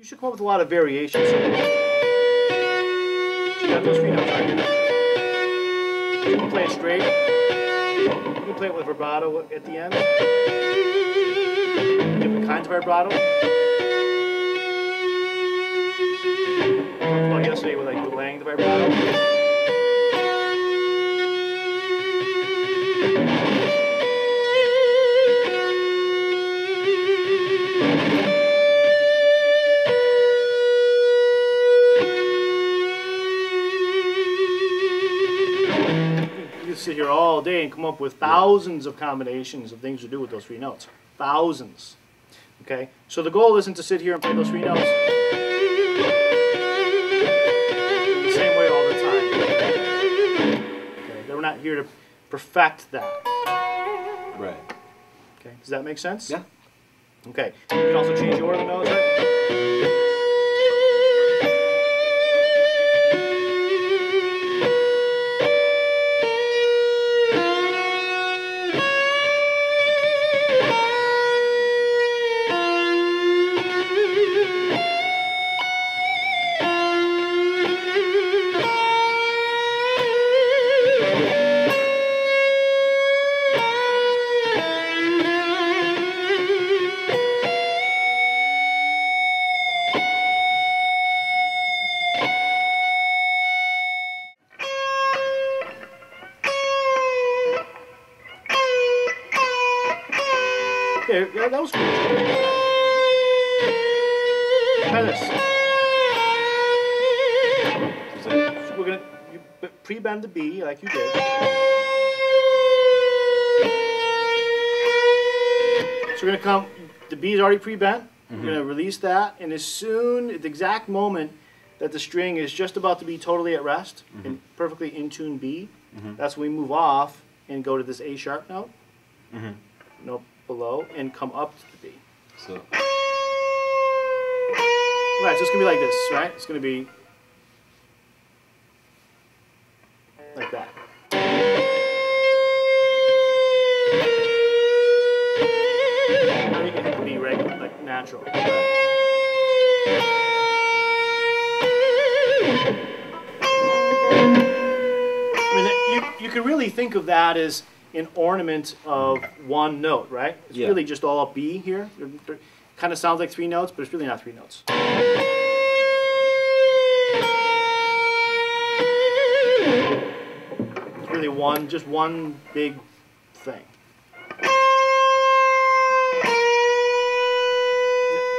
You should come up with a lot of variations. So you got those. You can play it straight. You can play it with vibrato at the end. Different kinds of vibrato. All day and come up with thousands of combinations of things to do with those three notes. Thousands. Okay? So the goal isn't to sit here and play those three notes the same way all the time. Okay? We're not here to perfect that. Right. Okay? Does that make sense? Yeah. Okay. You can also change the order of the notes, right? Okay, yeah, that was cool. Try this. So we're gonna pre-bend the B like you did. So we're gonna come. The B is already pre-bent. We're gonna mm-hmm. release that, and as soon, at the exact moment that the string is just about to be totally at rest mm-hmm. and perfectly in tune B, mm-hmm. that's when we move off and go to this A sharp note. Note below and come up to the B. So Right, so it's gonna be like this, right? It's gonna be like that. Now you can hit the B regular, like natural. I mean, you, you can really think of that as an ornament of one note, right? It's Yeah. really just all B here. Kind of sounds like three notes, but it's really not three notes. It's really one, just one big thing.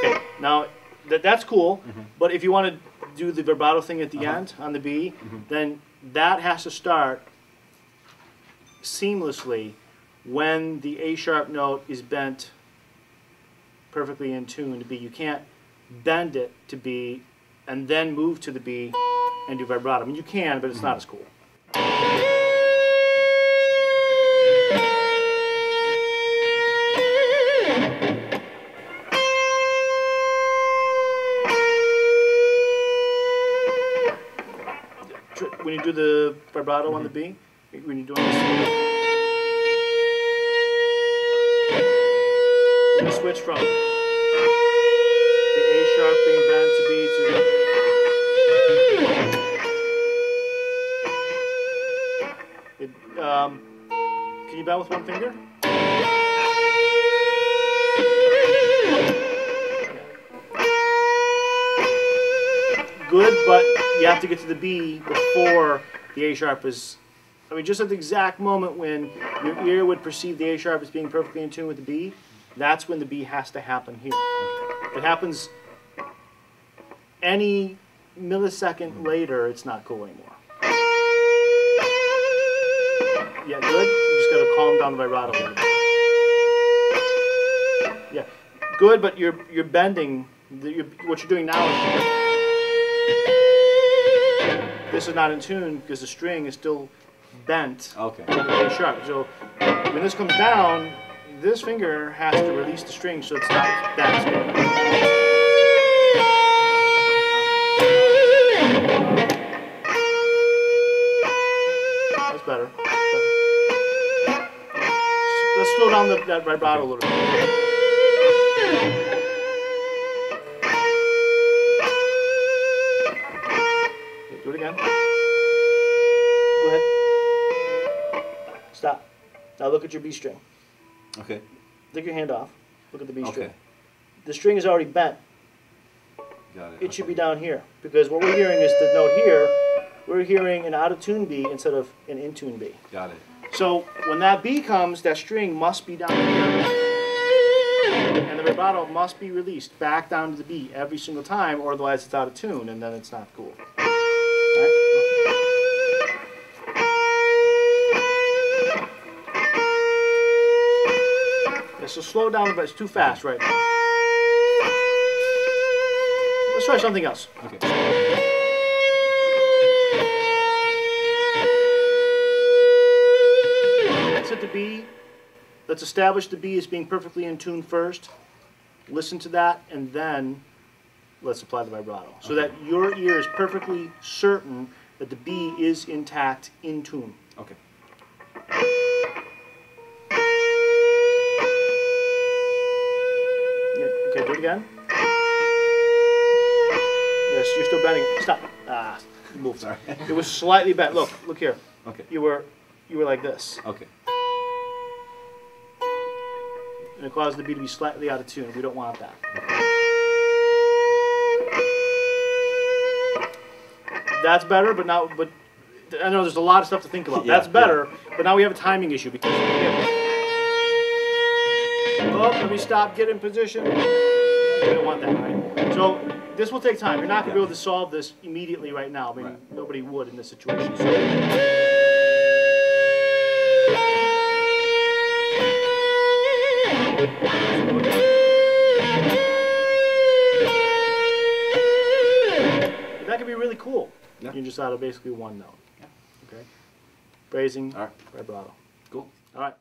Okay, now that, that's cool, mm-hmm. but if you want to do the vibrato thing at the uh-huh. end on the B, mm-hmm. then that has to start seamlessly when the A sharp note is bent perfectly in tune to B. You can't bend it to B and then move to the B and do vibrato. I mean, you can, but it's not as cool. When you do the vibrato on the B, when you're doing this, you switch from the A sharp being bent to B to it, um, can you bend with one finger? Good, but you have to get to the B before the A sharp is. I mean, just at the exact moment when your ear would perceive the A sharp as being perfectly in tune with the B, that's when the B has to happen here. It happens any millisecond later, it's not cool anymore. Yeah, good. You just gotta calm down the vibrato a little bit. Yeah, good, but you're you're bending. The, you're, what you're doing now is this is not in tune because the string is still bent okay. A sharp. So when this comes down, this finger has to release the string so it's not that. That's better. Better. Let's slow down the, that vibrato a little bit. Look at your B string. Okay. Take your hand off. Look at the B string. Okay. The string is already bent. Got it. It should be down here because what we're hearing is the note here. We're hearing an out of tune B instead of an in tune B. Got it. So when that B comes, that string must be down here. And the vibrato must be released back down to the B every single time, or otherwise it's out of tune and then it's not cool. So slow down, but it's too fast right now. Let's try something else. Okay. Let's hit the B. Let's establish the B as being perfectly in tune first. Listen to that, and then let's apply the vibrato. So that your ear is perfectly certain that the B is intact, in tune. Okay. Again. Yes, you're still bending. Stop. Ah, you moved. Sorry. It was slightly bent. Look, look here. Okay. You were, you were like this, Okay. and it caused the B to be slightly out of tune. We don't want that. That's better, but now, but I know there's a lot of stuff to think about. Yeah, That's better, but now we have a timing issue because. Oh, let me stop. Get in position. We don't want that, right? So this will take time. You're not going to be able to solve this immediately right now. I mean, Right. nobody would in this situation. So. That could be really cool. Yeah. You're just out of basically one note. Okay. Phrasing, All right. vibrato. Cool. All right.